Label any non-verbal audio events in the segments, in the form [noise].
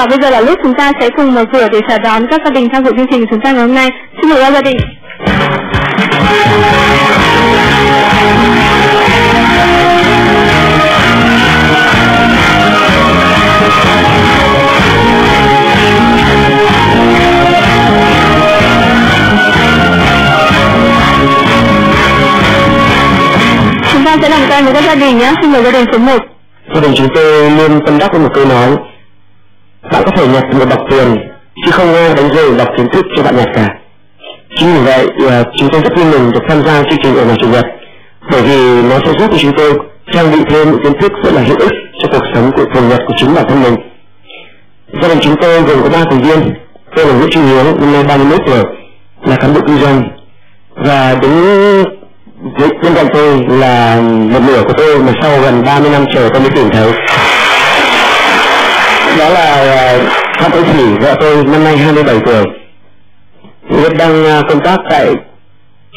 Và bây giờ là lúc chúng ta sẽ cùng mở cửa để chào đón các gia đình tham dự chương trình của chúng ta ngày hôm nay. Xin mời các gia đình. Chúng ta sẽ làm quen với các gia đình nhé. Xin mời gia đình số 1. Gia đình chúng tôi luôn tâm đắc với một câu nói bạn có thể nhặt một đọc tiền Chứ không ai đánh rơi đọc kiến thức cho bạn nhặt cả. Chính vì vậy à, chúng tôi rất vui mừng được tham gia chương trình ở ngày Chủ nhật Bởi vì nó sẽ giúp cho chúng tôi trang bị thêm những kiến thức rất là hữu ích cho cuộc sống của thường nhật của chính bản thân mình. Gia đình chúng tôi gồm có ba thành viên Tôi là Nguyễn Trung Hiếu, năm nay 31 tuổi Là cán bộ kinh doanh. Và đứng bên cạnh tôi là một nửa của tôi mà sau gần 30 năm chờ tôi mới tìm thấy đó là ờ, Phan Thị Thủy, vợ tôi năm nay 27 tuổi. Hiện đang ờ, công tác tại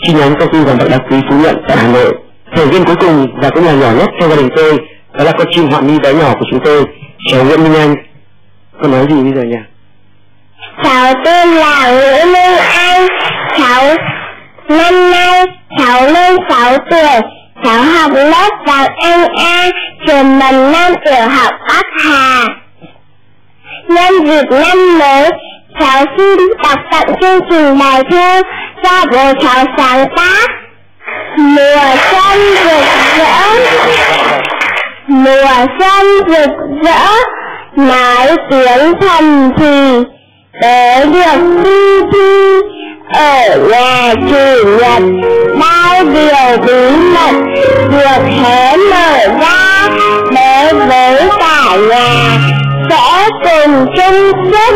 chi nhánh công ty vàng bạc đá quý Phú Nhuận tại Hà Nội. Thành viên cuối cùng và cũng là nhỏ nhất trong gia đình tôi, đó là con chim họa mi bé nhỏ của chúng tôi, cháu Nguyễn Minh Anh. Con nói gì bây giờ nhỉ? Cháu tên là Nguyễn Minh Anh. Cháu năm nay, cháu lên 6 tuổi. Cháu học lớp vào Anh A, Trường mầm non tiểu học Bắc Hà. Nhân dịp năm mới Cháu xin đọc tặng chương trình bài thơ Do bố cháu sáng tác. Mùa xuân rực rỡ. Mùa xuân rực rỡ. Nói tiếng thầm thì Bé được thi thi. Ở nhà chủ nhật, bao điều bí mật được hé mở ra. Bé với cả nhà sẽ cùng chung sức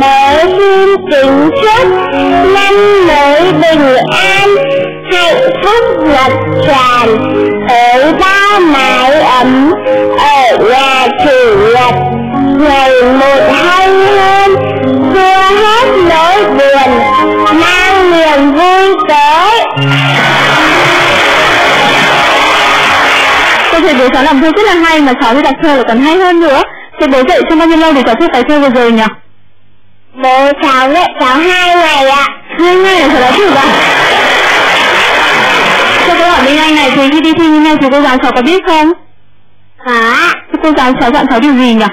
bé xin kính chất năm mới bình an, hạnh phúc ngập tràn. Ở ba mái ấm, ở nhà chủ nhật, ngày một hay hơn xua hết nỗi buồn, mang niềm vui tới. Bố cháu làm thơ rất là hay mà cháu thì đọc thơ lại còn hay hơn nữa. Thế bố dạy trong bao nhiêu lâu để cháu viết bài thơ vừa rồi nhỉ? bố cháu dạy cháu hai ngày ạ Hai ngày là cháu đã thử ra. Cho câu hỏi Minh Anh này thì khi đi thi như này thì cô giáo cháu có biết không? có cô giáo cháu dặn cháu điều gì nhỉ?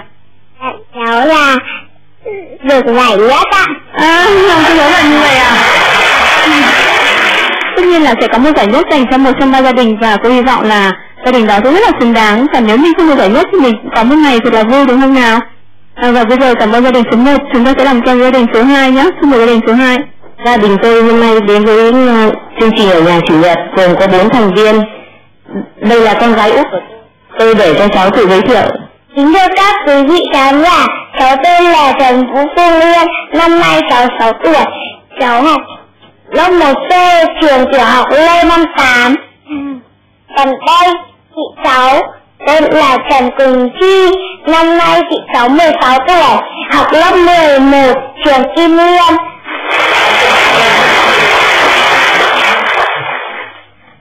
cháu là được giải nhất ạ À, cô giáo là như vậy à? Tất nhiên là sẽ có một giải nhất dành cho một trong ba gia đình và cô hy vọng là gia đình đó sẽ rất là xứng đáng và nếu mình không được giải nhất thì mình có một ngày thật là vui đúng không nào? À, và bây giờ cảm ơn gia đình số 1, chúng ta sẽ làm quen với gia đình số 2 nhé. Xin mời gia đình số 2. Gia đình tôi hôm nay đến với uh, chương trình ở nhà chủ nhật gồm có bốn thành viên. Đây là con gái út của tôi. Tôi để cho cháu tự giới thiệu. Kính thưa các quý vị khán giả, cháu tên là Trần Vũ Phương Liên, năm nay cháu 6 tuổi. Cháu học lớp 1C trường tiểu học Lê Văn Tám. Còn đây, chị cháu tên là Trần Quỳnh Chi, năm nay chị cháu 16 tuổi, học lớp 11 trường Kim Liên.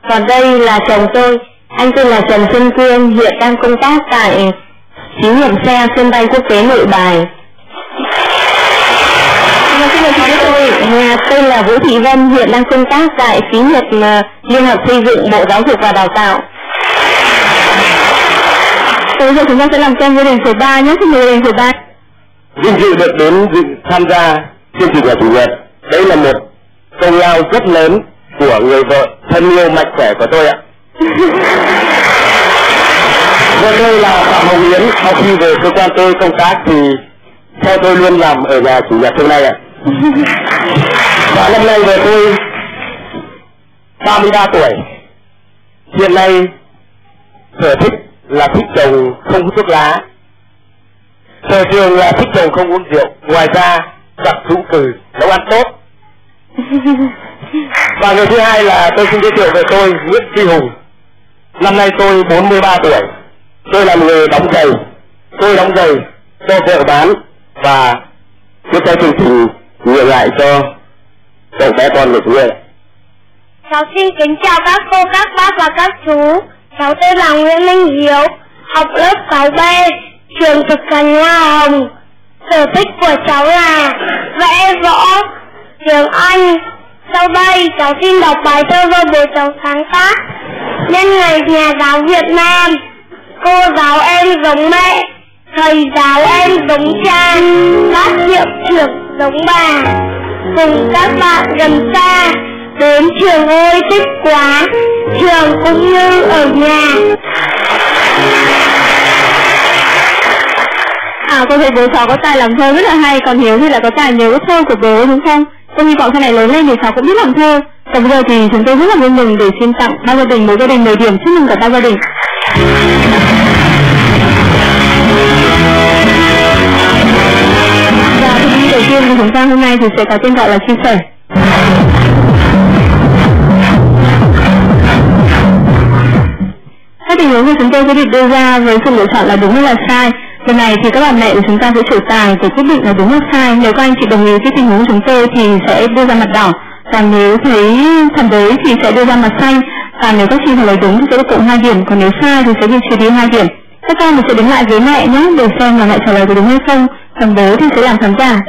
Còn đây là chồng tôi, anh tên là Trần Xuân Cương, hiện đang công tác tại xí nghiệm xe sân bay quốc tế Nội Bài. Vâng, xin mời chị tôi. Nhà tên là Vũ Thị Vân, hiện đang công tác tại xí nghiệp ờ, Liên hợp xây dựng Bộ Giáo dục và Đào tạo. Bây giờ chúng ta sẽ làm quen với đình số 3 nhé. Xin mời đình số 3. vinh dự được đến dự tham gia chương trình nhà chủ nhật. Đây là một công lao rất lớn của người vợ thân yêu mạnh khỏe của tôi ạ. [laughs] Vâng đây là Phạm Hồng Yến. Sau khi về cơ quan tôi công tác thì theo tôi luôn làm ở nhà chủ nhật hôm nay ạ. [laughs] Và năm nay về tôi 33 tuổi. Hiện nay sở thích là thích chồng không hút thuốc lá. Sở trường là thích chồng không uống rượu Ngoài ra giặt rũ cử nấu ăn tốt. [laughs] Và người thứ hai là tôi xin giới thiệu về tôi Nguyễn Phi Hùng. Năm nay tôi 43 tuổi. Tôi làm nghề đóng giày. Tôi đóng giày cho vợ bán Và tiếp theo chương trình nhường lại cho cậu bé con của chúng tôi Cháu xin kính chào các cô, các bác và các chú. Cháu tên là Nguyễn Minh Hiếu, học lớp 6B, trường thực hành hoa hồng. Sở thích của cháu là vẽ võ, trường Anh. Sau đây cháu xin đọc bài thơ do bố cháu sáng tác. Nhân ngày nhà giáo Việt Nam, cô giáo em giống mẹ, thầy giáo em giống cha, các hiệu trưởng giống bà. Cùng các bạn gần xa, đến trường ơi thích quá, trường cũng như ở nhà. À cô thấy bố cháu có tài làm thơ rất là hay, còn Hiếu thì là có tài nhớ thơ của bố đúng không? Tôi hy vọng sau này lớn lên thì cháu cũng biết làm thơ. Còn bây giờ thì chúng tôi rất là vui mừng để xin tặng ba gia đình, mỗi gia đình 10 điểm, chúc mừng cả ba gia đình. Và thông tin đầu tiên của chúng ta hôm nay thì sẽ có tên gọi là chia sẻ. Tình huống mà chúng tôi quyết định đưa ra với sự lựa chọn là đúng hay là sai. Lần này thì các bà mẹ của chúng ta sẽ trổ tài để quyết định là đúng hay sai. Nếu các anh chị đồng ý với tình huống của chúng tôi thì sẽ đưa ra mặt đỏ. Còn nếu thấy phản đối thì sẽ đưa ra mặt xanh. Và nếu các chị trả lời đúng thì sẽ được cộng hai điểm. Còn nếu sai thì sẽ bị trừ đi hai điểm. Các con mình sẽ đứng lại với mẹ nhé, để xem là mẹ trả lời có đúng hay không. Còn bố thì sẽ làm khán giả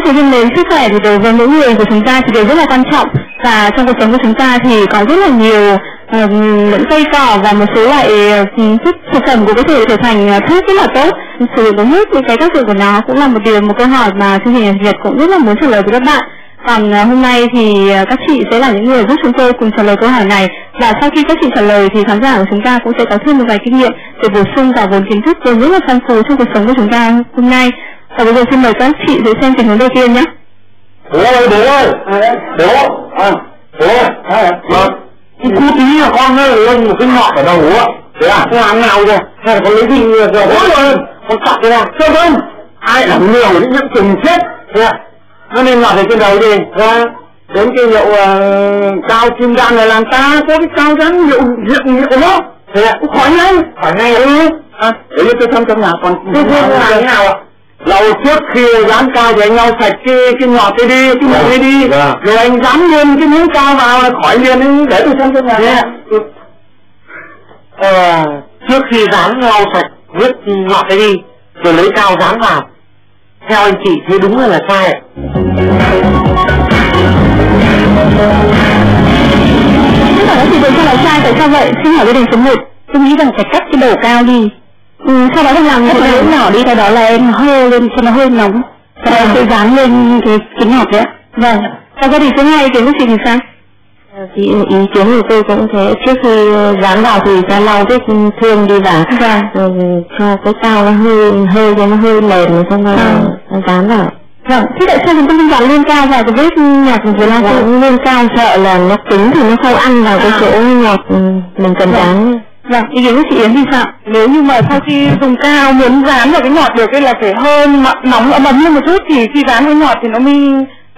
các cái nhân đến sức khỏe thì đối với mỗi người của chúng ta thì đều rất là quan trọng. Và trong cuộc sống của chúng ta thì có rất là nhiều ờ, những cây cỏ và một số loại uh, thực phẩm cũng có thể trở thành ờ, thuốc rất là tốt. Sử dụng đúng hết những cái tác dụng của nó cũng là một điều một câu hỏi mà chương trình Việt cũng rất là muốn trả lời với các bạn. Còn ờ, hôm nay thì các chị sẽ là những người giúp chúng tôi cùng trả lời câu hỏi này. Và sau khi các chị trả lời thì khán giả của chúng ta cũng sẽ có thêm một vài kinh nghiệm để bổ sung cả vốn kiến thức đều rất là phong phú trong cuộc sống của chúng ta hôm nay và bây giờ xin mời các chị để xem tình huống đầu tiên nhé. Bố ơi, bố ơi, bố, à, bố ơi, à, vâng. Cái cú tí là con ơi, lên một cái ngọt ở đầu bố ạ. Thế à? Thế làm nào rồi? Hay là con lấy gì rồi? Bố rồi, con chặt thế nào? Chưa vâng. Ai làm nhiều những những chừng chết. Thế à? Nó nên ngọt ở trên đầu đi. Vâng. Đến cái hiệu uh, cao kim đan này làm ta có cái cao rắn hiệu hiệu hiệu đó. Thế ạ? Khỏi ngay. Khỏi ngay. Ừ. À, để tôi thăm trong nhà con. Thế thế nào ạ? Lâu trước khi dán cao thì anh lau sạch cái, cái ngọt cái đi, cái mụn cái đi Dạ. Rồi anh dán luôn cái miếng cao vào là khỏi liền để tôi xem cho nhà Dạ. Ờ, trước khi dán lau sạch vứt ngọt cái đi Rồi lấy cao dán vào Theo anh chị thấy đúng hay là sai ạ? Tất cả các chị đều cho là sai tại sao vậy? Xin hỏi gia đình số 1 Tôi nghĩ rằng phải cắt cái đầu cao đi ừ, Sau đó thì làm thế nào nhỏ đi Sau đó là em hơ lên cho nó hơi nóng Sau đó tôi dán lên cái cái ngọt đấy Vâng gia đình số 2 ý kiến của chị thì sao? Thì ý kiến của tôi cũng thế, trước khi dán vào thì sẽ lau vết thương đi vào, Vâng rồi cho cái cao nó hơi hơi cho nó hơi mềm xong rồi À. dán vào. Vâng, thế tại sao chúng ta không dán lên cao vào cái vết ngọt của Nó cũng lên cao sợ là nó cứng thì nó không ăn vào cái À. chỗ ngọt ừ, mình cần Vâng. dán. Vâng, ý kiến của chị Yến thì sao? nếu như mà sau khi dùng cao muốn dán vào cái ngọt được ấy là phải hơn mặn nóng ấm ấm lên một chút thì khi dán với ngọt thì nó mới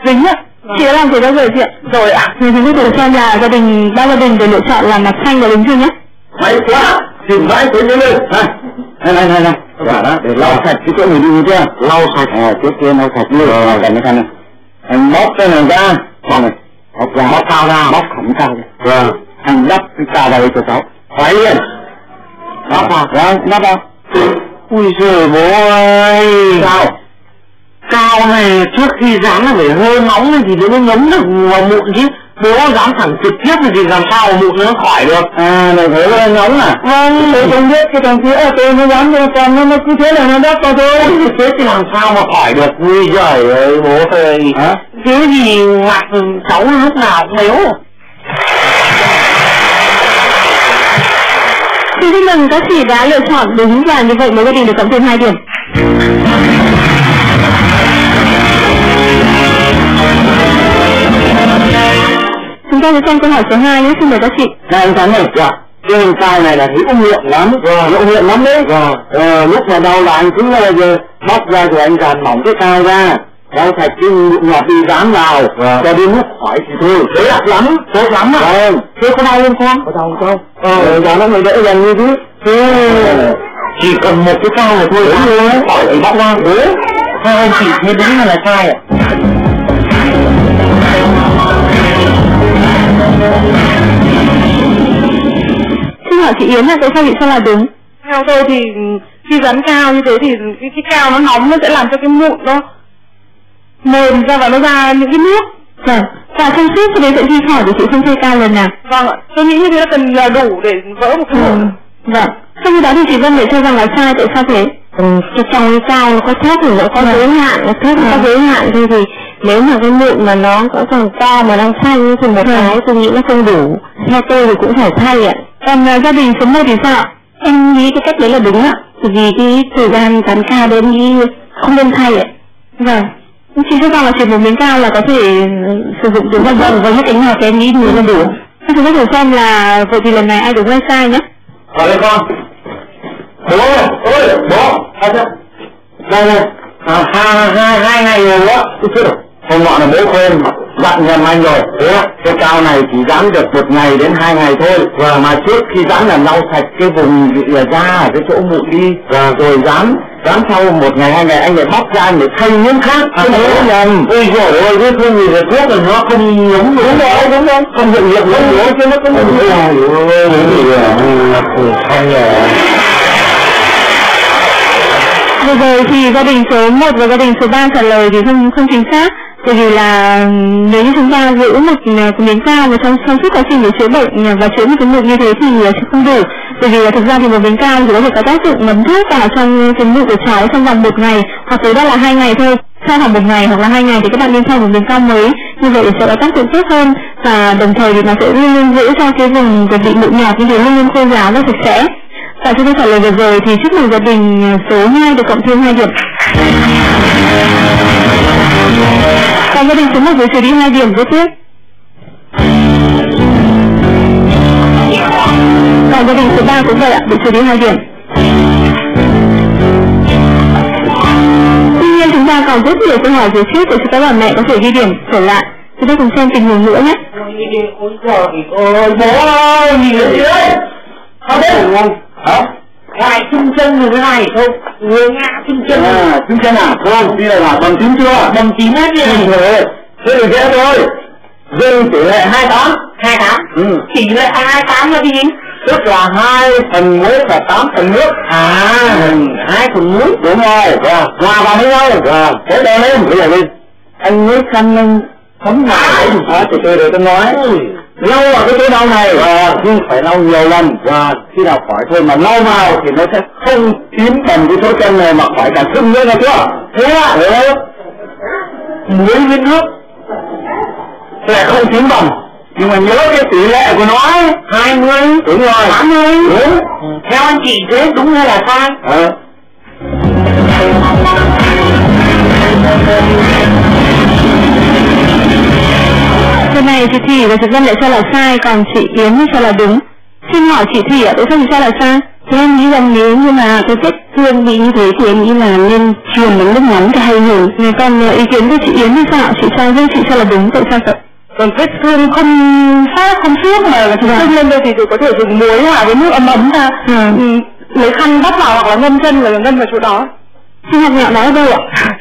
dính á Chị đã làm thế bao giờ chị ạ? rồi ạ. Thì chúng tôi xem là gia đình, ba gia đình để lựa chọn là mặt xanh và đúng chưa nhé? May quá, tìm vãi tới lên lên. Này, này này này, bạn đó, để lau sạch cái chỗ người đi như chưa? Lau sạch, à, trước kia lau sạch như rồi, gần cái này Anh bóc cái này ra. Con này, bóc ra. Bóc cao ra. Bóc khẩm cao. Ra Vâng. Anh đắp cái cao vào cho cháu Khoái liền Đắp vào, vâng, đắp vào Ui giời bố ơi. Sao? Cao này trước khi dán là phải hơi nóng thì nó mới ngấm được vào mụn chứ. Bố dán thẳng trực tiếp thì làm sao mà mụn nó khỏi được? À, này thế là nóng à? Vâng, tôi không biết cái thằng kia tôi nó dán cho con nó, nó cứ thế là nó đắp vào thôi. Thế thì làm sao mà khỏi được? Ui giời ơi bố ơi. Hả? Thế thì mặt cháu lúc nào cũng yếu Xin chúc mừng các chị đã lựa chọn đúng và như vậy mỗi gia đình được cộng thêm 2 điểm. Chúng ta sẽ xem câu hỏi số 2 nhé, xin mời các chị. Này anh Thắng này, dạ. Cái anh trai này là thấy ung lượng lắm, lượng hiện lắm đấy. Ờ, lúc mà đau là anh cứ ờ, bóc ra rồi anh dàn mỏng cái cao ra. Rau sạch cái ngọt đi dán vào, cho đến lúc khỏi thì thôi. Thế là lắm, tốt lắm à. Vâng. Thế có đau không con? Có đau không? Ờ, giờ nó mới đỡ dần như thế. Thế chỉ cần một cái cao này thôi, đúng rồi. Khỏi phải bóc ra. Đúng. Sao anh chị thấy đúng hay là sai ạ? hỏi chị Yến là tại sao chị cho là đúng theo tôi thì khi rắn cao như thế thì cái, cái cao nó nóng nó sẽ làm cho cái mụn nó mềm ra và nó ra những cái nước vâng và trong suốt cho đến tận khi khỏi thì chị không thay cao lần nào vâng ạ tôi nghĩ như thế là cần là đủ để vỡ một cái ừ. vâng trong khi đó thì chị Vân lại cho rằng là sai tại sao thế Ừ, cái trong cái cao nó có thấp thì nó có giới hạn, nó thấp có giới hạn thôi thì nếu mà cái mụn mà nó có còn to mà đang xanh thì một cái tôi nghĩ nó không đủ. Theo tôi thì cũng phải thay ạ. còn uh, gia đình số một thì sao ạ? Em nghĩ cái cách đấy là đúng ạ. Vì cái thời gian tán ca đấy em nghĩ không nên thay ạ. vâng chị cho rằng là chỉ một miếng cao là có thể ừ, sử dụng được Vâng vâng, với hết tính thì em nghĩ như là đủ. chúng ta thử xem là vậy thì lần này ai đúng hay sai nhé Vào đây con. Bố ơi, bố. Đây. Đây đây. À, hai, hai, hai ngày rồi đó. Ui chết rồi. Hôm nọ là bố quên dặn nhầm anh rồi. Bố, cái cao này chỉ dán được một ngày đến hai ngày thôi. Và mà trước khi dán là lau sạch cái vùng da ở cái chỗ mụn đi. Và rồi dán dán sau một ngày hai ngày anh lại bóc ra anh để thay miếng khác. À, bố nhầm. Ôi dồi ôi, cái không gì là thuốc là nó không nhúng đúng rồi, đúng không? Không dụng lực đúng rồi, chứ nó không nhúng. Ôi à? Không rồi. vừa rồi thì gia đình số 1 và gia đình số 3 trả lời thì không không chính xác bởi vì là nếu như chúng ta giữ một à, cái miếng cao mà trong trong suốt quá trình để chữa bệnh à, và chữa một cái mụn như thế thì à, sẽ không đủ. Bởi vì là thực ra thì một miếng cao chỉ có thể có tác dụng ngấm thuốc vào trong cái mụn của cháu trong vòng một ngày, hoặc tối đa là hai ngày thôi, sau khoảng một ngày hoặc là hai ngày thì các bạn nên thay một miếng cao mới. Như vậy sẽ có tác dụng tốt hơn, và đồng thời thì nó sẽ luôn luôn giữ cho cái vùng cái bị mụn nhạt như thế luôn luôn khô ráo và sạch sẽ và trong câu trả lời vừa rồi thì chúc mừng gia đình à, số 2 được cộng thêm 2 điểm. Còn gia đình số 1 với trừ đi 2 điểm rất tiếc. Còn gia đình số 3 cũng vậy ạ, bị trừ đi 2 điểm. Tuy nhiên chúng ta còn rất nhiều câu hỏi dưới trước để cho các bà mẹ có thể ghi điểm trở lại. Chúng ta cùng xem tình huống nữa nhé. Ôi trời ơi, bố ơi, nhìn thấy gì đấy? Sao đấy? Hả? Ngoài chung chân người này thôi, người ngã chung chân. À, chứng chân à? Vâng, đi là là bằng chứng chưa? Đồng chí hết đi Ừ. Thế thì dễ thôi. Dân tỷ lệ 28. 28. Ừ. Tỷ lệ 28 là gì? Tức là 2 phần muối và 8 phần nước. À, Ừ. hai phần muối. Đúng rồi, vâng. Hòa vào với nhau. Vâng. Thế đó lên, bây giờ lên. Anh mới khăn lên thấm À, lại. từ từ để tôi nói. Lau vào cái chỗ đau này và nhưng phải lau nhiều lần và khi nào khỏi thôi mà lau vào thì nó sẽ không tím bầm cái chỗ chân này mà khỏi cả sưng nữa nghe chưa? Thế ạ? Thế. Muối với nước sẽ không tím bầm nhưng mà nhớ cái tỷ lệ của nó ấy, 20 đúng rồi 80 đúng Theo anh chị thế đúng hay là sai? Ờ. Lần này chị Thủy và chị Vân lại cho là sai Còn chị Yến thì cho là đúng Xin hỏi chị Thủy ạ, tại sao chị cho là sai? Thì em nghĩ rằng nếu như mà cái vết thương bị như thế thì em nghĩ là nên truyền bằng nước nóng thì hay hơn. Này còn ý kiến của chị Yến thì sao? Chị cho riêng chị cho là đúng, tại sao vậy? còn vết thương không phát không xước mà là Vâng. sưng lên đây thì có thể dùng muối hòa với nước ấm ấm ra Ừ. ừ, lấy khăn đắp vào hoặc là ngâm chân rồi ngâm vào chỗ đó Chị học mẹo nói đâu ạ? [laughs]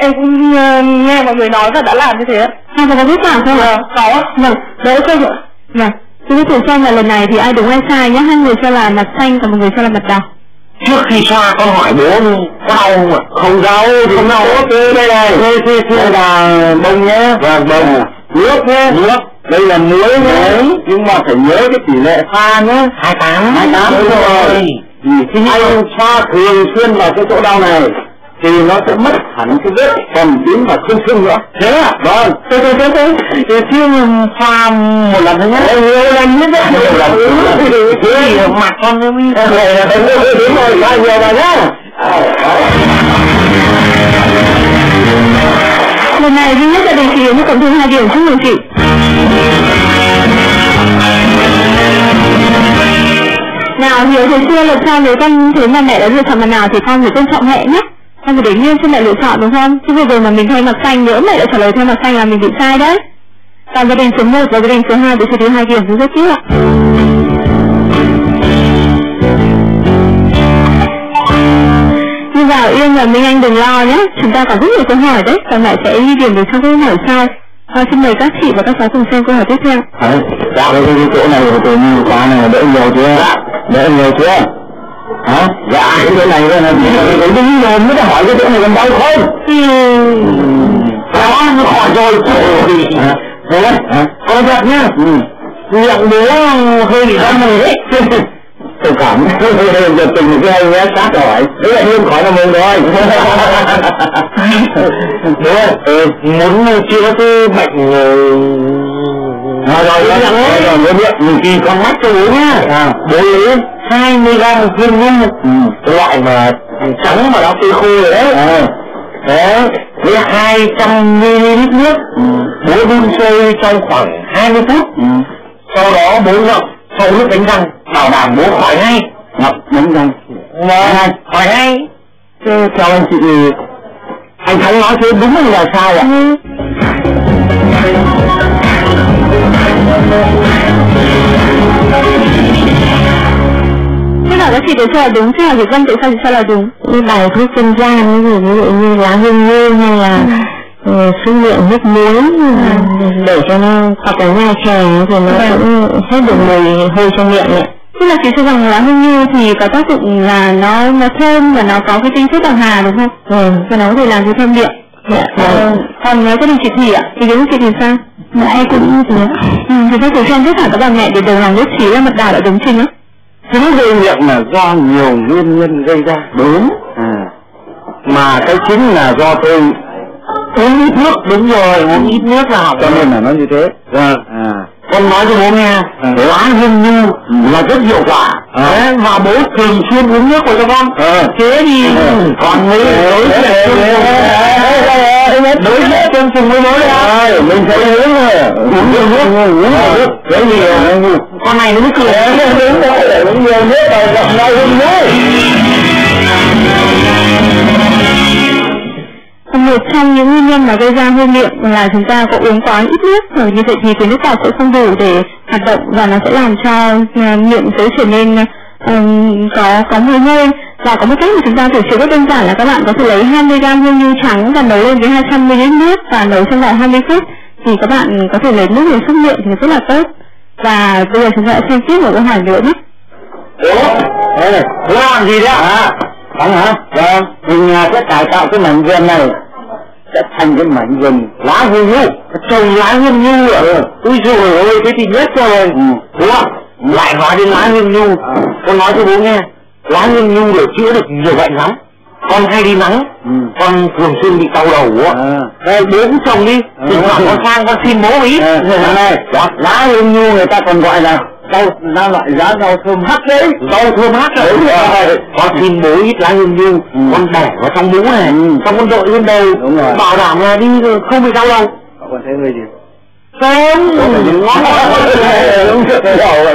em cũng ờ, nghe mọi người nói và đã làm như thế. Ạ Hai có biết làm không ạ? có. Ạ. Vâng, đỡ không ạ? Vâng, chúng tôi thử xem là lần này thì ai đúng hay sai nhé Hai người cho là mặt xanh còn một người cho là mặt đỏ. Trước khi xoa con hỏi bố có đau không ạ? Không đau không đau ok đây này. Đây đây đây là bông nhé. Vâng bông. Nước nhé. Nước. Đây là muối nhé. Nhưng mà phải nhớ cái tỷ lệ pha nhé. 28. 28 đúng rồi. vì khi anh xoa thường xuyên vào cái chỗ đau này thì nó sẽ mất hẳn cái vết còn tím và không sưng nữa. Thế à vâng. Thế thế thế thế. Thì chứ xoa một lần thôi nhé nhiều lần nhất đấy nhiều lần thế thì mặt con nó mới đúng rồi xoa nhiều vào nhá. Lần này duy nhất gia đình Yến mới cộng thêm hai điểm chúc mừng chị? Nào hiểu hồi xưa lần sau nếu con thấy mà mẹ đã chọn mặt nào thì con phải tôn trọng mẹ nhé Con phải để nguyên cho mẹ lựa chọn đúng không? Chứ bây giờ mà mình thay mặt xanh nữa mẹ lại trả lời theo mặt xanh là mình bị sai đấy Còn gia đình số 1 và gia đình số 2 bị trừ đi hai điểm cũng rất tiếc ạ Nhưng vào Yên và Minh Anh đừng lo nhé Chúng ta còn rất nhiều câu hỏi đấy Và mẹ sẽ ghi điểm được trong câu hỏi sau À, xin mời các chị và các cháu cùng xem câu hỏi tiếp theo. Đấy, dạ cái, cái chỗ này của tôi nhiều quá này đỡ nhiều chưa? Đỡ nhiều chưa? hả? Dạ cái này đó là tự đứng lên mới hỏi cái chỗ này còn đau không ừ. đó nó khỏi rồi. Thế đấy có thật nhá. Ừ. Miệng bố ờ, hơi bị răng này đấy. Tôi cảm giờ từng cái anh nhé sát hỏi. Thế là hương khỏi là mình rồi. [laughs] Thế ừ, ờ, muốn chữa cái bệnh ờ, rồi rồi rồi dạ, rồi rồi miệng mình ừ, kỳ con mắt cho à. bố nhá. Bố lý 20 gram viên nhân ừ. loại mà trắng mà nó tươi khô rồi đấy. Ờ. Đấy. Với 200 ml nước. Ừ. bố đun sôi trong khoảng 20 phút. Ừ. Sau đó bố ngậm. Sau nước đánh răng bảo đảm bố khỏi ngay. Ngậm đánh răng. Vâng khỏi ngay. Thế anh chị anh Thắng nói thế đúng là sao ạ. Ừ. nào các chị đều cho là đúng, thế nào Việt Vân tại sao thì cho là đúng? Cái bài thuốc dân gian ví dụ ví dụ như lá hương như hay là ừ, sư liệu nước muối để cho nó hoặc là nhai chè thì nó cũng hết được mùi hôi trong miệng ạ. Tức là chị cho rằng lá hương như thì có tác dụng là nó nó thơm và nó có cái tính chất đằng hà đúng không? Ừ. Và nó có thể làm cho thơm miệng. Dạ, Ờ, còn nói cái đình chị Thủy ạ, thì đúng chị thì sao? Dạ, ai cũng như thế. Ừ, thì tôi xem tất cả các bà mẹ để đầu lòng nhất trí là mật đảo đã đúng trình á. Chứng gây miệng là do nhiều nguyên nhân gây ra. Đúng. À. mà cái chính là do tôi uống ít nước đúng rồi uống ít nước là cho nên là nó như thế. Vâng. À. con nói cho bố nghe lá hương như là rất hiệu quả Đấy, và bố thường xuyên uống nước của cho con. Thế thì còn mấy đối diện đối diện chân trùng với bố đấy mình phải uống rồi uống nhiều nước. Uống nhiều nước. Cái gì con này nó mới cười. Uống nhiều nước rồi gặp nhau hương nước Một trong những nguyên nhân mà gây ra hương miệng là chúng ta có uống quá ít nước rồi như vậy thì cái nước bọt sẽ không đủ để hoạt động và nó sẽ làm cho uh, miệng sẽ trở nên um, có có mùi hôi và có một cách mà chúng ta thể chữa rất đơn giản là các bạn có thể lấy 20 gram hương như trắng và nấu lên với 200 ml nước và nấu trong vòng 20 phút thì các bạn có thể lấy nước để xúc miệng thì rất là tốt và bây giờ chúng ta sẽ xem tiếp một câu hỏi nữa nhé. Ủa? Làm gì đấy ạ? Không hả? Vâng, mình à, sẽ cải tạo cái mảnh vườn này sẽ thành cái mảnh vườn lá hương nhu trồng lá hương nhu ạ ui dồi ôi thế thì nhất rồi ừ. bố ạ lại nói đến lá hương nhu con nói cho bố nghe lá hương nhu để chữa được nhiều bệnh lắm. Con hay đi nắng con thường xuyên bị đau đầu á đây bố cũng trồng đi. Thỉnh thoảng con sang con xin bố ít này lá hương nhu người ta còn gọi là rau là loại giá rau thơm hắc đấy. Rau thơm hắc đấy rồi. Con xin bố ít lá hương nhu con bỏ vào trong mũ này xong con đội lên đầu bảo đảm là đi không bị đau đầu còn thấy người gì? Không ngon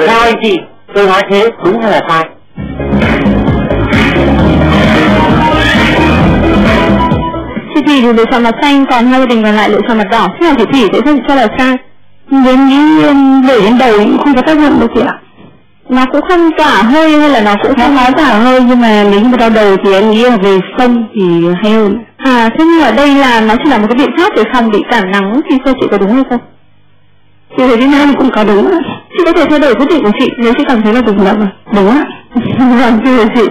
sao anh chị. Tôi nói thế đúng hay là sai? Chị Thủy thì lựa chọn mặt xanh, còn hai gia đình còn lại lựa chọn mặt đỏ. Thế là chị Thủy sẽ không cho là sai. Nghĩ để lên đầu cũng không có tác dụng đâu chị ạ. Nó cũng không tỏa hơi hay là nó cũng không nói thả hơi nhưng mà nếu như đau đầu thì em nghĩ là về sông thì hay hơn. À, thế nhưng ở đây là nó chỉ là một cái biện pháp để phòng bị cảm nắng thì sao chị có đúng hay không? Chị thấy thế nào cũng có đúng ạ. Chị có thể thay đổi quyết định của chị nếu chị cảm thấy là đúng lắm mà. Đúng ạ. [laughs] Vâng, thưa chị.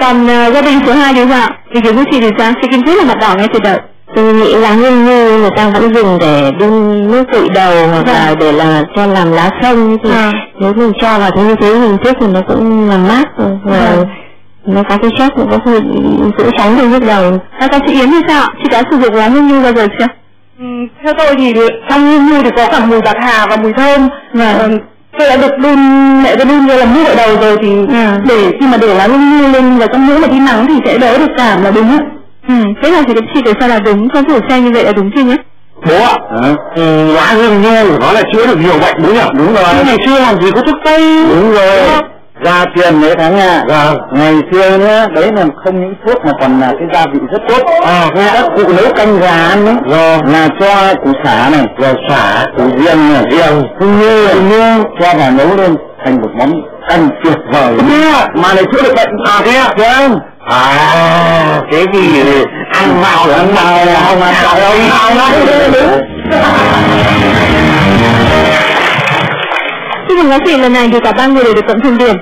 Còn uh, gia đình số 2 thì sao? Ý kiến của chị thì sao? Chị kinh thích là mặt đỏ ngay từ đầu. Tôi nghĩ là hương như người ta vẫn dùng để đun nước gội đầu hoặc là để là cho làm lá sông thì À. nếu mình cho vào thế như thế hình thức thì nó cũng làm mát rồi và À. nó có cái chất nó có thể giữ tránh được nhức đầu. À, còn chị Yến thì sao? Chị đã sử dụng lá hương như bao giờ chưa? Ừ, theo tôi thì trong hương nhu thì có cả mùi bạc hà và mùi thơm Vâng. Ờ, tôi đã được đun mẹ tôi đun cho làm mũ gội đầu rồi thì À. để khi mà để lá hương nhu lên vào trong mũ mà đi nắng thì sẽ đỡ được cảm là đúng ạ Ừ, thế là chị chị để sao là đúng, con thử xem như vậy là đúng chưa nhé? bố ạ. Ừ, lá hương nhu nó là chữa được nhiều bệnh đúng nhỉ? Đúng rồi. Nhưng ngày xưa làm gì có thuốc tây. Đúng rồi. Gia truyền mấy tháng nha. Vâng. Ngày xưa nữa đấy là không những thuốc mà còn là cái gia vị rất tốt. À nghe các cụ nấu canh gà ăn đấy rồi là cho củ xả này. Rồi xả củ riêng này. Riêng. Hương như như cho vào nấu lên thành một món ăn tuyệt vời. Mà lại chữa được bệnh. À thế ạ vâng à thế thì ăn màu ăn màu không mà trời ơi không nói Chúc mừng bác sĩ lần này thì cả ba người đều được cộng thêm điểm.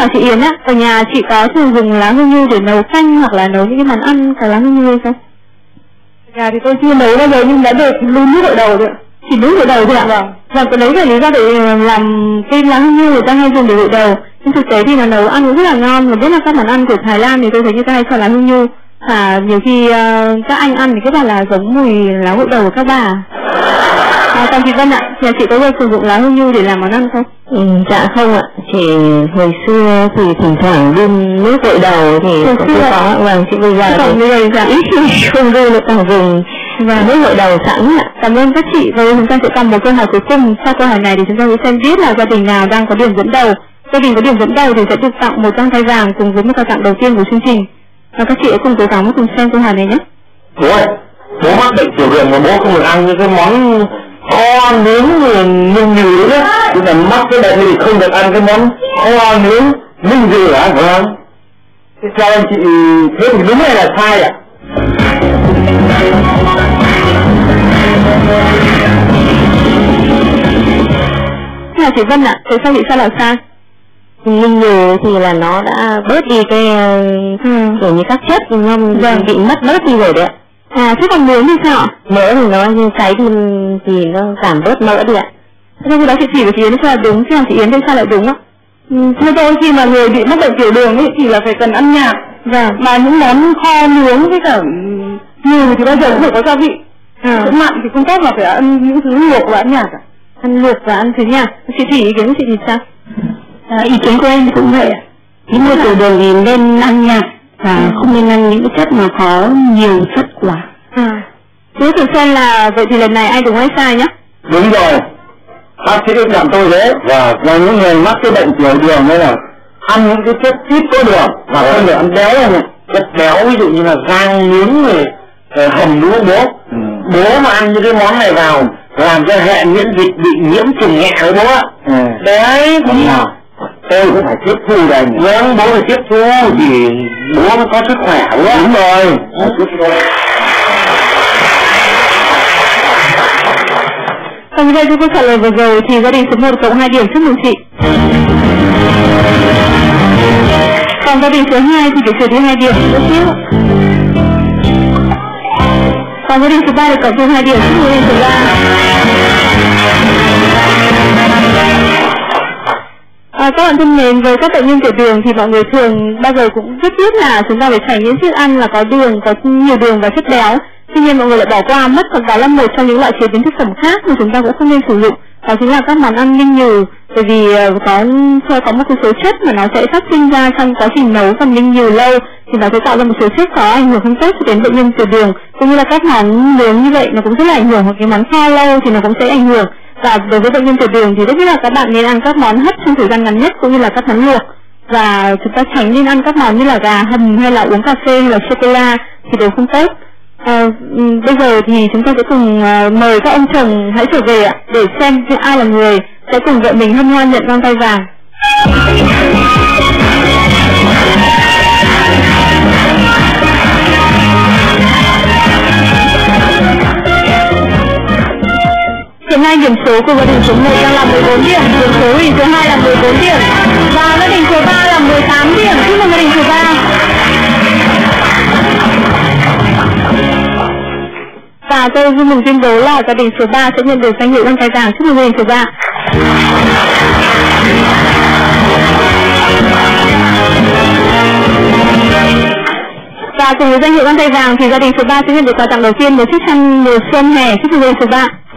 Mà chị Yến á, ở nhà chị có thường dùng lá hương nhu để nấu canh hoặc là nấu những cái món ăn có lá hương nhu không? Nhà thì tôi chưa nấu bao giờ nhưng đã được luôn nước ở đầu rồi. Chỉ đúng gội đầu thôi ạ? Vâng. Và cái đấy là lý do để làm cái lá hương nhu người ta hay dùng để gội đầu. Nhưng thực tế thì nó nấu ăn cũng rất là ngon. Và biết là các món ăn của Thái Lan thì tôi thấy người ta hay cho lá hương nhu. Và nhiều khi ờ, các anh ăn thì cái bảo là giống mùi lá gội đầu của các bà. À, còn chị Vân ạ, nhà chị có bao sử dụng lá hương nhu để làm món ăn không? Ừ, dạ không ạ, chị hồi xưa thì thỉnh thoảng đun nước gội đầu thì Hồi cũng có, vâng, chị bây giờ thì bây giờ ít khi [laughs] không đun được càng dùng và nước gội đầu sẵn ạ. Cảm ơn các chị và chúng ta sẽ còn một câu hỏi cuối cùng. Sau câu hỏi này thì chúng ta sẽ xem biết là gia đình nào đang có điểm dẫn đầu. Gia đình có điểm dẫn đầu thì sẽ được tặng một trang tay vàng cùng với một quà tặng đầu tiên của chương trình. Và các chị hãy cùng cố gắng cùng xem câu hỏi này nhé. bố ơi bố mắc bệnh tiểu đường mà bố không được ăn những cái món kho nướng nung nhừ đấy nhưng mà mắc cái bệnh thì không được ăn cái món kho nướng nung nhừ hả không thế sao anh chị thế thì đúng hay là sai ạ Thế là chị Vân ạ, tại sao chị sao là sai? Nhưng nhiều thì là nó đã bớt đi cái ờ, kiểu như các chất nó Vâng. bị mất bớt đi rồi đấy ạ. À, thế còn nướng thì sao ạ? Mỡ thì nó cháy lên thì nó giảm bớt mỡ đi ạ. Thế khi đó chị chỉ của chị Yến sao là đúng, là chị Yến thì sao lại đúng ạ? Ừ, Theo tôi khi mà người bị mắc bệnh tiểu đường ấy thì là phải cần ăn nhạt Vâng. mà những món kho nướng với cả ừ, nhiều thì bao giờ cũng phải có gia vị À, cũng mặn thì không tốt là phải ăn những thứ luộc và ăn nhạt à? ăn luộc và ăn thứ nhà. Chị chỉ ý kiến của chị thì sao? À, ý kiến của em thì cũng vậy ạ. Những người tiểu đường thì nên ăn nhạt và không nên ăn những cái chất mà có nhiều chất quá. À. Thế thử xem là vậy thì lần này ai đúng hay sai nhá? đúng rồi. Bác sĩ dặn tôi thế. Và và những người mắc cái bệnh tiểu đường đấy là ăn những cái chất ít có đường và không được ăn béo này chất béo ví dụ như là rang nướng rồi rồi hầm lúa bố. Bố mà ăn những cái món này vào làm cho hệ miễn dịch bị nhiễm trùng nhẹ đấy bố ạ. Đấy cũng tôi cũng phải tiếp thu đây vâng bố phải tiếp thu thì bố mới có sức khỏe bố đúng rồi Và như vậy câu trả lời vừa rồi thì gia đình số 1 cộng 2 điểm chúc mừng chị. Còn gia đình số 2 thì phải trừ đi 2 điểm rất tiếc. Còn gia đình số 3 được cộng thêm 2 điểm chúc mừng gia đình số 3. À, các bạn thân mến, với các bệnh nhân tiểu đường thì mọi người thường bao giờ cũng rất biết là chúng ta phải tránh những thức ăn là có đường, có nhiều đường và chất béo. Tuy nhiên mọi người lại bỏ qua mất còn đó là một trong những loại chế biến thực phẩm khác mà chúng ta cũng không nên sử dụng. Đó chính là các món ăn ninh nhừ, bởi vì ờ, có có một số chất mà nó sẽ phát sinh ra trong quá trình nấu phần ninh nhừ lâu thì nó sẽ tạo ra một số chất có ảnh hưởng không tốt đến bệnh nhân tiểu đường. Cũng như là các món nướng như vậy nó cũng rất là ảnh hưởng hoặc cái món kho lâu thì nó cũng sẽ ảnh hưởng và đối với bệnh nhân tiểu đường thì rất là các bạn nên ăn các món hấp trong thời gian ngắn nhất cũng như là các món luộc. Và chúng ta tránh nên ăn các món như là gà hầm hay là uống cà phê hay là sô cô la thì đều không tốt. À, bây giờ thì chúng ta sẽ cùng à, mời các ông chồng hãy trở về ạ để xem ai là người sẽ cùng vợ mình hân hoan nhận con tay vàng. Hiện nay điểm số của gia đình số 1 đang là 14 điểm, điểm số gia đình số 2 là 14 điểm và gia đình số 3 là 18 điểm. Chúc mừng gia đình số 3. Và tôi vui mừng tuyên bố là gia đình số 3 sẽ nhận được danh hiệu đăng cai vàng. Chúc mừng gia đình số 3. Và cùng với danh hiệu găng tay vàng thì gia đình số 3 sẽ nhận được quà tặng đầu tiên một chiếc khăn mùa xuân hè. Chúc mừng gia đình số 3.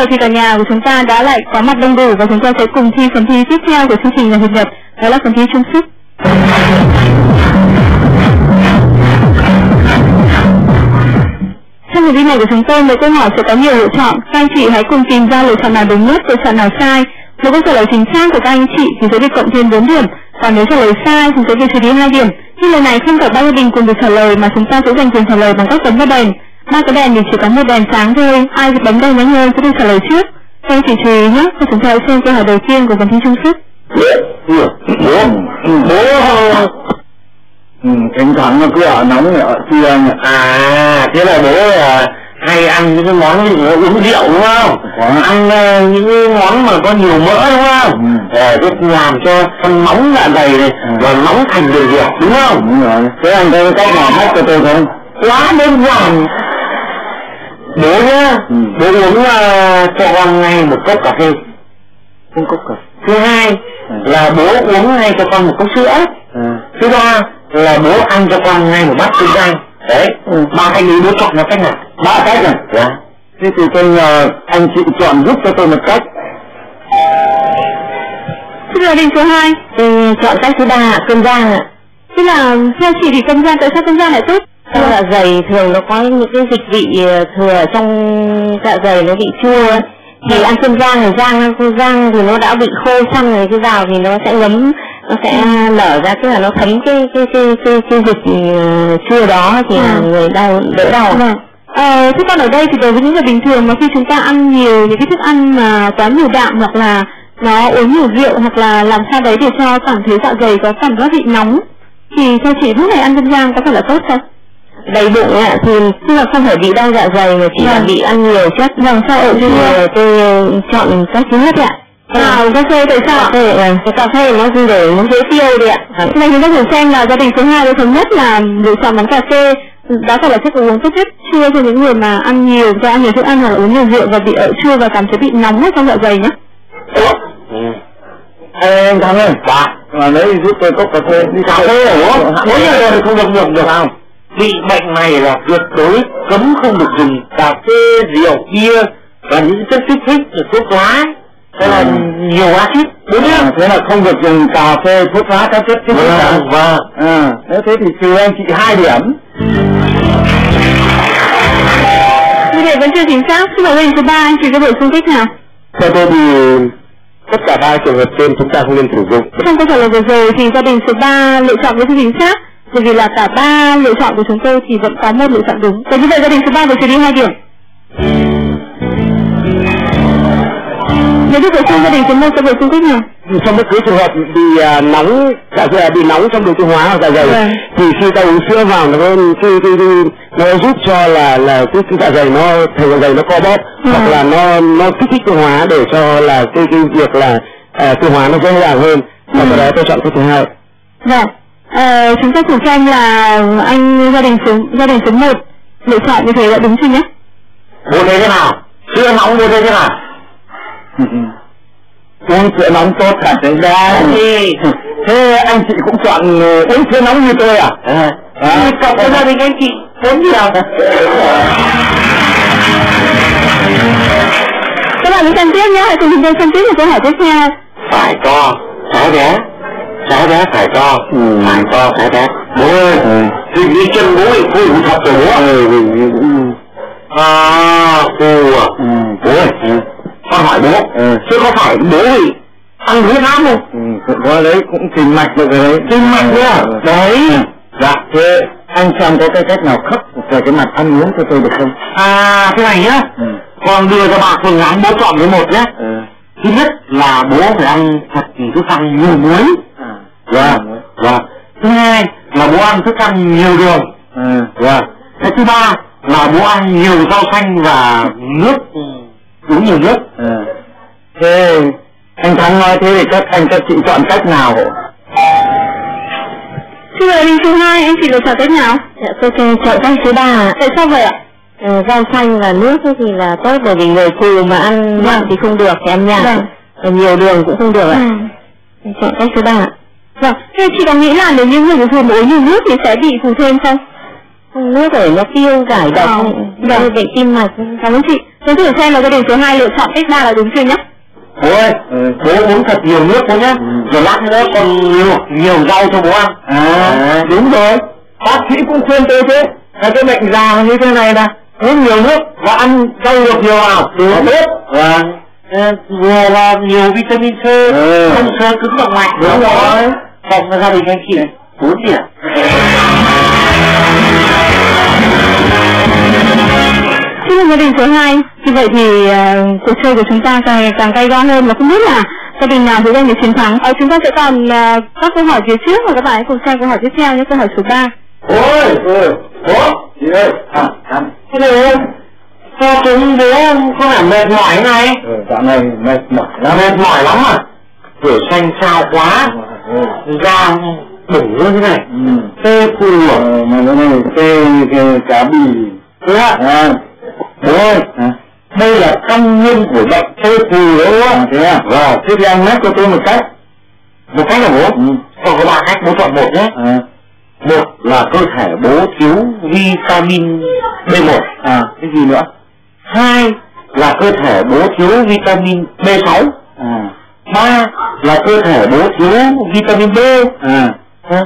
giờ thì cả nhà của chúng ta đã lại có mặt đông đủ và chúng ta sẽ cùng thi phần thi tiếp theo của chương trình ngày Chủ nhập, đó là phần thi chung sức. Trong phần thi này của chúng tôi, mỗi câu hỏi sẽ có nhiều lựa chọn. Các anh chị hãy cùng tìm ra lựa chọn nào đúng nhất, lựa chọn nào sai. Nếu câu trả lời chính xác của các anh chị thì sẽ được cộng thêm 4 điểm, còn nếu trả lời sai thì sẽ được trừ đi 2 điểm. Nhưng lần này không phải ba gia đình cùng được trả lời mà chúng ta sẽ dành quyền trả lời bằng các tấm vào đèn. Ba cái đèn thì chỉ có một đèn sáng thôi, ai bấm đèn nhanh hơn sẽ được trả lời trước. Anh chị chú ý nhé, và chúng ta xem câu hỏi đầu tiên của phần thi chung sức. bố bố Ừ, thỉnh thoảng nó cứ ở nóng này ở kia nhỉ. à thế là bố là hay ăn những cái món như uống rượu đúng không Có. ăn ờ, những cái món mà có nhiều mỡ đúng không Ừ. ờ rất làm cho con nóng dạ dày này Ừ. và nóng thành đường rượu đúng không Đúng rồi. Thế anh có cách nào hát cho tôi không? quá đơn giản bố nhá Ừ. bố uống uh, cho con ngay một cốc cà phê Không có cờ. thứ hai Ừ. là bố uống ngay cho con một cốc sữa À. thứ ba là bố ăn cho con ngay một bát cơm rang đấy Ừ. ba cách đấy bố chọn nó cách nào Ba cách này. dạ Thế thì tôi nhờ anh chị chọn giúp cho tôi một cách. Xin gia đình số 2. Tôi chọn cách thứ ba cơm rang ạ. Tức là theo chị thì cơm rang tại sao cơm rang lại tốt? Trong dạ dày thường nó có những cái dịch vị ờ, thừa trong dạ dày nó bị chua ấy. thì ăn cơm rang thì rang rang thì nó đã bị khô xong rồi cái vào thì nó sẽ ngấm nó sẽ nở ra tức là nó thấm cái cái cái cái, cái dịch ờ, chua đó thì Ừ. người đau đỡ đau Vâng. Ờ, thế còn ở đây thì đối với những người bình thường mà khi chúng ta ăn nhiều những cái thức ăn mà quá nhiều đạm hoặc là nó uống nhiều rượu hoặc là làm sao đấy để cho cảm thấy dạ dày có cảm giác bị nóng thì theo chị lúc này ăn cơm rang có phải là tốt không? Đầy bụng ạ thì tức là không phải bị đau dạ dày mà chỉ là Vâng. bị ăn nhiều chất Vâng, sao ở thì tôi chọn cách thứ nhất ạ À, cà phê tại sao ạ? cà phê ạ. cái cà phê nó gì để nó dễ tiêu đi ạ Hôm nay chúng ta thử xem là gia đình số 2 đã thống nhất là lựa chọn món cà phê đó phải là thức uống tốt nhất chua cho những người mà ăn nhiều do ăn nhiều thức ăn hoặc là uống nhiều rượu và bị ợ chua và cảm thấy bị nóng ở trong dạ dày nhé. Ê, anh Thắng ơi. dạ Mà lấy giúp tôi cốc cà phê. Đi cà phê bố giờ rồi không được được được Sao? Bị bệnh này là tuyệt đối cấm không được dùng cà phê rượu bia và những chất kích thích rồi thuốc lá. Thế là nhiều axit đúng À, không? Thế là không được dùng cà phê, thuốc lá, các chất kích thích vâng vâng. À, thế thế thì trừ anh chị hai điểm. Như vậy vẫn chưa chính xác, xin mời gia đình số 3 anh chị có bổ sung cách nào? theo tôi thì tất cả ba trường hợp trên chúng ta không nên sử dụng. Trong câu trả lời vừa rồi thì gia đình số 3 lựa chọn với chính xác bởi vì là cả ba lựa chọn của chúng tôi thì vẫn có một lựa chọn đúng. Và như vậy gia đình số 3 phải trừ đi 2 điểm. Nếu được bổ sung gia đình số 1 sẽ bổ sung cách nào? trong bất cứ trường hợp bị à, nóng sử là bị nóng trong đường tiêu hóa hoặc dạ dày Vâng. thì khi ta uống sữa vào nó cái, cái, cái, nó giúp cho là là cái, cái dạ dày nó thành dạ dày nó co bóp Ừ. hoặc là nó nó kích thích tiêu hóa để cho là cái cái việc là à, tiêu hóa nó dễ dàng hơn và Ừ. đó tôi chọn cái thứ hai Vâng. Ờ, chúng ta thử xem là anh gia đình số gia đình số 1 lựa chọn như thế đã đúng chưa nhé? bố thấy thế nào? Sữa nóng bố thấy thế nào? Uống sữa nóng tốt cả đấy thì Thế anh chị cũng chọn ờ, uống sữa nóng như tôi à? à, À, cộng với gia đình anh chị bốn điều Các bạn hãy xem tiếp nhé, hãy cùng chúng tôi xem tiếp một câu hỏi tiếp theo. phải to cháu bé cháu bé phải to. Ừ. phải to cháu bé bố ơi Ừ. thì đi chân bố cô ủ thật rồi bố Ừ, à cô à. Ừ. bố ơi. Con hỏi bố. Chứ có phải bố ấy ăn huyết áp không? Ừ, có đấy cũng tìm mạch được rồi đấy. Tim mạch nữa à? Đấy. Dạ thế anh xem có cái cách nào khắc về cái mặt ăn uống cho tôi được không? À thế này nhá. Con đưa cho bà phương án bố chọn với một nhé thứ nhất là bố phải ăn thật thức ăn nhiều muối. Vâng, vâng. Thứ hai là bố ăn thức ăn nhiều đường. ừ. Vâng. Cái thứ ba là bố ăn nhiều rau xanh và nước, uống nhiều nước. ừ. thế anh thắng nói thế thì các anh các chị chọn cách nào gia đình số 2 anh chị lựa chọn cách nào? dạ, tôi chọn cách thứ ba ạ Tại sao vậy ạ? Ờ, rau xanh và nước thì là tốt bởi vì người phù mà ăn mặn thì không được thì ăn nhạt Vâng. và nhiều đường cũng không được ạ Ừ. Tôi chọn cách thứ ba ạ Vâng, thế chị có nghĩ là nếu như bình thường uống nhiều nước thì sẽ bị phù thêm không? nước để nó tiêu giải độc Ờ, vâng. vâng. bệnh tim mạch Cảm ơn chị. Chúng thử xem là gia đình số 2 lựa chọn cách 3 là đúng chưa nhé. Bố ơi, bố uống thật nhiều nước bố nhé. Rồi lát nữa còn nhiều nhiều rau cho bố ăn. À, đúng rồi. Bác sĩ cũng khuyên tôi thế. Là cái bệnh già như thế này là uống nhiều nước và ăn rau được nhiều vào. Đúng tốt. Vâng. Vừa là nhiều vitamin C, không sơ cứng động mạch. Đúng rồi. Phòng gia đình anh chị này, bốn gì ạ? Xin mời gia đình số 2. Như vậy thì uh, cuộc chơi của chúng ta càng càng cay go hơn và không biết là gia đình nào sẽ giành được chiến thắng. Ờ, chúng ta sẽ còn uh, các câu hỏi phía trước và các bạn hãy cùng xem câu hỏi tiếp theo nhé. Câu hỏi số 3. Ôi, ôi, bố, chị ơi, à, à, cái này ơi, sao chúng bố không làm mệt mỏi này? Ừ, dạo này mệt mỏi Là mệt mỏi lắm à? Kiểu xanh xao quá, da bủng luôn thế này, Ừ. tê à? Ờ, mà cái này tê cái cá bì. Thế ạ? À, Bố ơi, à, đây là căn nguyên của bệnh tê phù đấy à, á. thế à? Vâng, thế thì anh mách cho tôi một cách. Một cách là bố, Ừ. còn có ba cách bố chọn một nhé. À, Một là cơ thể bố thiếu vitamin B1. à, cái gì nữa? Hai là cơ thể bố thiếu vitamin B6. À, Ba là cơ thể bố thiếu vitamin B. à? Thế,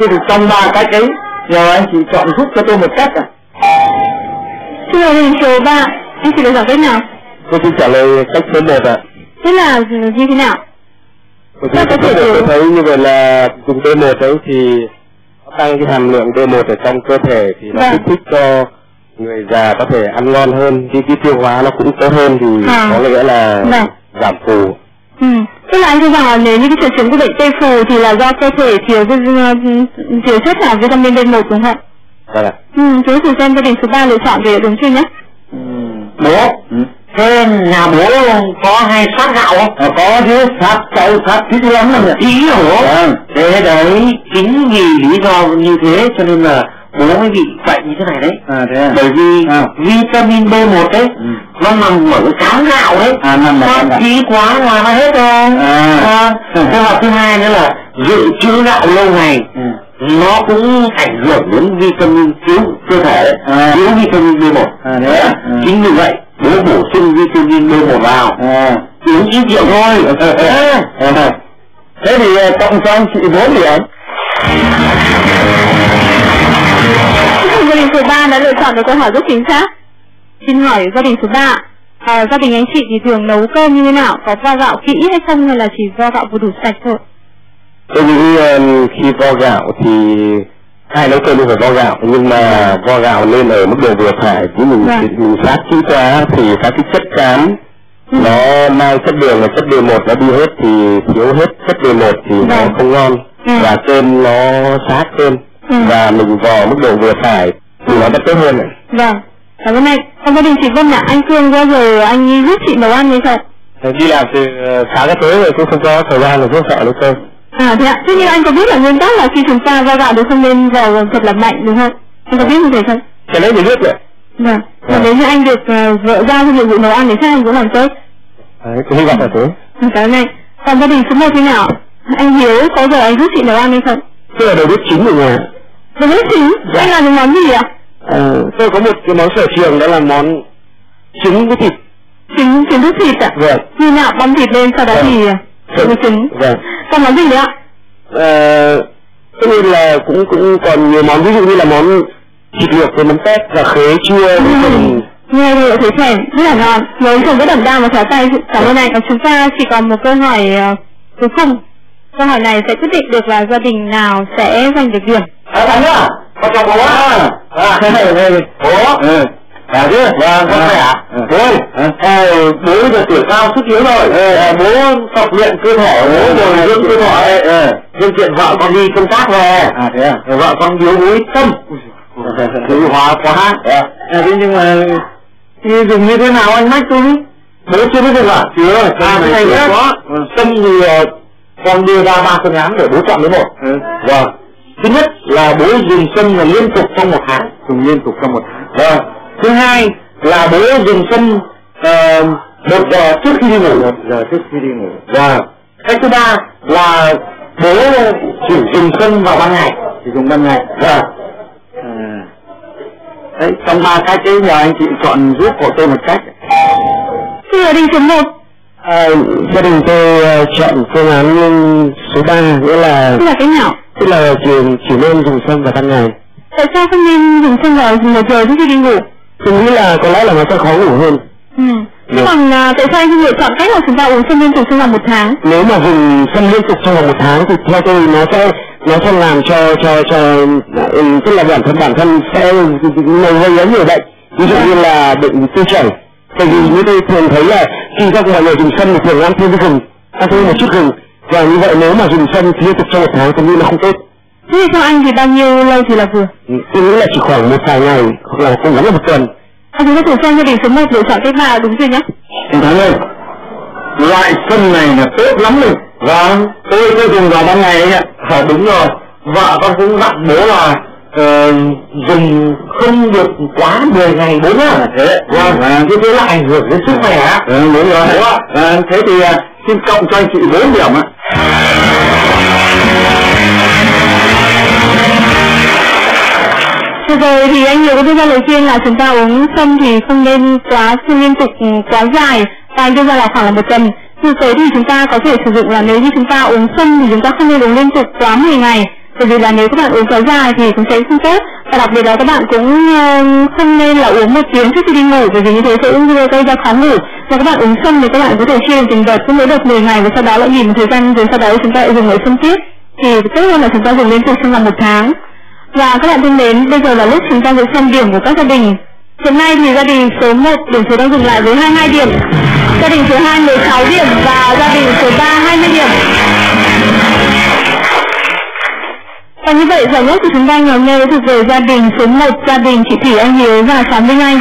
thế thì trong ba cách ấy, nhờ anh chị chọn giúp cho tôi một cách à? Gia đình số 3. Anh chị lựa chọn cách nào? Tôi xin trả lời cách số một ạ. Thế là như thế nào? Tôi Sao có thể tôi thấy như vậy là dùng D1 ấy thì nó tăng cái hàm lượng D1 ở trong cơ thể thì nó Vâng. kích thích cho người già có thể ăn ngon hơn, cái cái tiêu hóa nó cũng tốt hơn thì À. có nghĩa là Vâng. giảm phù. Ừ. Tức là anh cho rằng là nếu như cái triệu chứng của bệnh tê phù thì là do cơ thể thiếu cái thiếu chất là vitamin B1 đúng không? Vâng ạ. Ừ, chúng thử xem gia đình số 3 lựa chọn về đúng chưa nhé? ừ. Bố, Ừ. thế nhà bố có hay sát gạo không? À, có chứ, sát cháu sát thích lắm rồi. Ý bố? Vâng. Thế đấy, chính vì lý do như thế cho nên là bố mới bị bệnh như thế này đấy. À, thế à? Bởi vì À. vitamin B1 đấy, Ừ. nó nằm ở cái cám gạo đấy. À, gạo. khí quá là nó hết rồi. À. À. Thế và thứ hai nữa là dự trữ gạo lâu ngày Ừ. nó cũng ảnh hưởng đến vitamin thiếu cơ thể À. thiếu vitamin B1 À, à? Ừ. chính vì vậy bố bổ sung vitamin B1 vào À, uống ít rượu thôi À. À. thế thì cộng cho anh chị bốn điểm. Đình số 3 đã lựa chọn được câu hỏi rất chính xác. Xin hỏi gia đình số 3, à, gia đình anh chị thì thường nấu cơm như thế nào? Có vo gạo kỹ hay không hay là chỉ vo gạo vừa đủ sạch thôi? Tôi nghĩ um, khi vo gạo thì ai nấu cơm cũng phải vo gạo nhưng mà vo gạo nên ở mức độ vừa phải chứ mình Vâng. mình sát kỹ quá thì các cái chất cám Ừ. nó mang chất đường và chất B1 nó đi hết thì thiếu hết chất B1 thì nó Vâng. không ngon Ừ. và cơm nó sát hơn Ừ. và mình vò mức độ vừa phải thì nó vẫn tốt hơn ạ. Vâng. Cảm ơn anh. Còn gia đình chị Vân ạ, anh Cương bao giờ anh giúp chị nấu ăn hay không? Thì đi làm từ ờ, sáng đến tối rồi cũng không có thời gian để giúp sợ nữa cơ À thế ạ, thế nhưng anh có biết là nguyên tắc là khi chúng ta vo gạo thì không nên vò thật là mạnh đúng không? Anh có biết như thế không? cái đấy mình biết rồi Vâng. Và Vâng. nếu như anh được uh, vợ giao cho nhiệm vụ nấu ăn thì chắc anh cũng làm tốt. đấy tôi hy vọng là thế Cảm ơn anh. Còn gia đình số 1 thế nào? Anh Hiếu có giờ anh giúp chị nấu ăn hay không? tôi là đầu bếp chính ở nhà Đúng đấy chính. Dạ. Anh làm những món gì ạ? Ờ, tôi có một cái món sở trường đó là món trứng với thịt Trứng trứng đút thịt ạ. vâng Như nào băm thịt lên sau đó Vâng. thì trứng với trứng. vâng Còn món gì nữa ạ? ờ, tất nhiên là cũng cũng còn nhiều món ví dụ như là món thịt luộc với mắm tép và khế chua với Ừ. phần Nghe rồi thấy thèm, rất là ngon. Với cùng với đậm đà và khéo tay. Cảm ơn anh. Còn chúng ta chỉ còn một câu hỏi ờ, cuối cùng. Câu hỏi này sẽ quyết định được là gia đình nào sẽ giành được điểm. à bạn nữa có chồng bố à. À. [laughs] Bố? Ừ. à chứ? Vâng con khỏe Ừ. bố ơi ờ, bố giờ tuổi cao sức yếu rồi. Bố tập luyện cơ thể bố rồi dưỡng cơ thể. Ừ. nhân tiện vợ con đi công tác về. À, thế à? vợ con yếu đuối tâm. Tự hóa quá. À, thế nhưng mà thì dùng như thế nào anh mách tôi đi bố chưa biết được à? Chưa à cái này có tâm thì ờ, con đưa ra ba phương án để bố chọn lấy một. Ừ. vâng thứ nhất là bố dùng sâm là liên tục trong một tháng dùng liên tục trong một tháng. vâng thứ hai là bố dùng sâm ờ, một giờ trước khi đi ngủ Một giờ trước khi đi ngủ. vâng cách thứ ba là bố chỉ dùng sâm vào ban ngày Thì dùng ban ngày. vâng À. đấy trong ba cách ấy nhờ anh chị chọn giúp của tôi một cách Thưa gia đình số 1, À, gia đình tôi ờ, chọn phương án số 3 nghĩa là là cái nào? Tức là chỉ, chỉ nên dùng sâm vào ban ngày. Tại sao không nên dùng sâm vào giờ trước khi đi ngủ? Tôi nghĩ là có lẽ là nó sẽ khó ngủ hơn. Ừ. Thế còn à, tại sao anh lựa chọn cách là chúng ta uống sâm liên tục trong vòng một tháng? Nếu mà dùng sâm liên tục trong vòng một tháng thì theo tôi nó sẽ nó sẽ làm cho cho cho ừ, tức là bản thân bản thân sẽ gây rất nhiều bệnh ví dụ như là bệnh tiêu chảy tại vì như tôi thường thấy là khi các mọi người dùng sâm thì thường ăn thêm cái gừng ăn thêm một chút gừng và như vậy nếu mà dùng sâm liên tục trong một tháng tôi nghĩ là không tốt. Thế thì theo anh thì bao nhiêu lâu thì là vừa? Ừ, tôi nghĩ là chỉ khoảng một vài ngày hoặc là cùng lắm là một tuần. À, chúng ta thử xem gia đình số 1 lựa chọn cách ba đúng chưa nhé? anh Thắng ơi loại sâm này là tốt lắm rồi. Vâng tôi tôi dùng vào ban ngày anh ạ. À, đúng rồi. Vợ con cũng dặn bố là ờ, dùng không được quá 10 ngày bố nhá. Thế. Vâng như thế là ảnh hưởng đến sức khỏe. Ừ, đúng rồi. Bố ạ. À, thế thì à, xin cộng cho anh chị 4 điểm ạ Vừa rồi thì anh nhiều có đưa ra lời khuyên là chúng ta uống sâm thì không nên quá xuyên liên tục ừ, quá dài và anh đưa ra là khoảng là một tuần. Thực tế thì chúng ta có thể sử dụng là nếu như chúng ta uống sâm thì chúng ta không nên uống liên tục quá 10 ngày. Bởi vì là nếu các bạn uống quá dài thì cũng sẽ không tốt. Và đặc biệt là các bạn cũng ờ, không nên là uống một tiếng trước khi đi ngủ bởi vì như thế sẽ gây ra khó ngủ. Và các bạn uống xong thì các bạn có thể chia từng đợt cứ mỗi đợt 10 ngày và sau đó lại nghỉ một thời gian rồi sau đó chúng ta lại dùng lại sâm tiếp. Thì tốt hơn là chúng ta dùng liên tục trong vòng một tháng. Và các bạn thân mến, bây giờ là lúc chúng ta sẽ xem điểm của các gia đình. Hiện nay thì gia đình số 1 điểm số đang dừng lại với 22 điểm, gia đình số 2 16 điểm và gia đình số 3 20 điểm. Và như vậy giải nhất của chúng ta ngày hôm nay thuộc về gia đình số 1, gia đình chị Thủy Anh Hiếu và Phạm Minh Anh.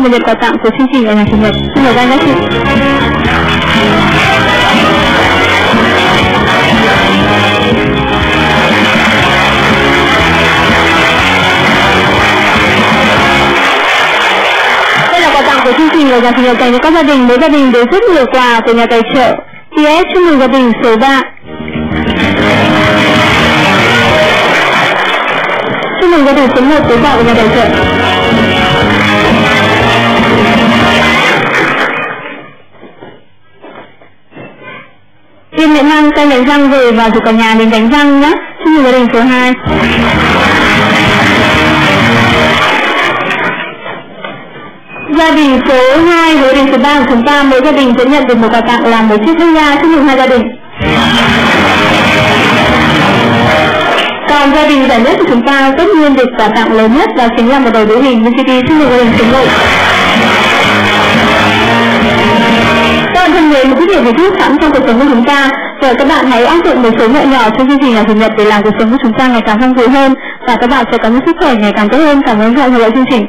Hãy cùng bước quà tặng của chương trình ở ngày chủ nhật. Xin mời các anh các chị. Đây là quà tặng của chương trình ở nhà chủ nhật dành cho các gia đình. Mỗi gia đình đều rất nhiều quà từ nhà tài trợ. TS chúc mừng gia đình số 3. Chúc mừng gia đình số 1 số quà của nhà tài trợ. Tiên mẹ mang cây đánh răng về và rủ cả nhà đến đánh răng nhé. Xin mừng gia đình số 2. Gia đình số 2 với gia đình số 3 của chúng ta, mỗi gia đình sẽ nhận được một quà tặng là một chiếc nước ga. Chúc mừng hai gia đình. Còn gia đình giải nhất của chúng ta tất nhiên được quà tặng lớn nhất đó chính là một đầu đũa hình VCD chúc mừng gia đình số 1. Bạn thân mến, sẵn trong cuộc sống của chúng ta Rồi các bạn hãy áp dụng một số mẹo nhỏ trong chương trình là chủ nhật để làm cuộc sống của chúng ta ngày càng phong phú hơn và các bạn sẽ có một sức khỏe ngày càng tốt hơn. Cảm ơn các bạn theo dõi chương trình.